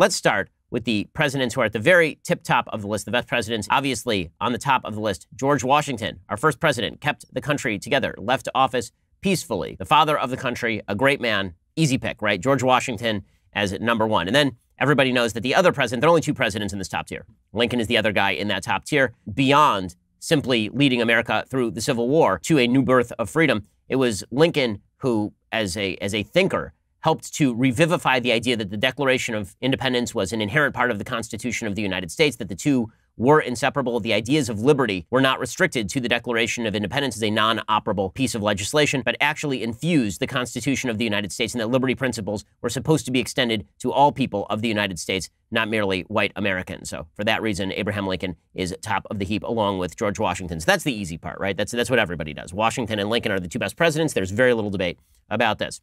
Let's start with the presidents who are at the very tip top of the list, the best presidents. Obviously, on the top of the list, George Washington, our first president, kept the country together, left office peacefully. The father of the country, a great man, easy pick, right? George Washington as number one. And then everybody knows that the other president, there are only two presidents in this top tier. Lincoln is the other guy in that top tier. Beyond simply leading America through the Civil War to a new birth of freedom, it was Lincoln who, as a, as a thinker, helped to revivify the idea that the Declaration of Independence was an inherent part of the Constitution of the United States, that the two were inseparable. The ideas of liberty were not restricted to the Declaration of Independence as a non operable piece of legislation, but actually infused the Constitution of the United States, and that liberty principles were supposed to be extended to all people of the United States, not merely white Americans. So, for that reason, Abraham Lincoln is top of the heap along with George Washington. So, that's the easy part, right? That's, that's what everybody does. Washington and Lincoln are the two best presidents. There's very little debate about this.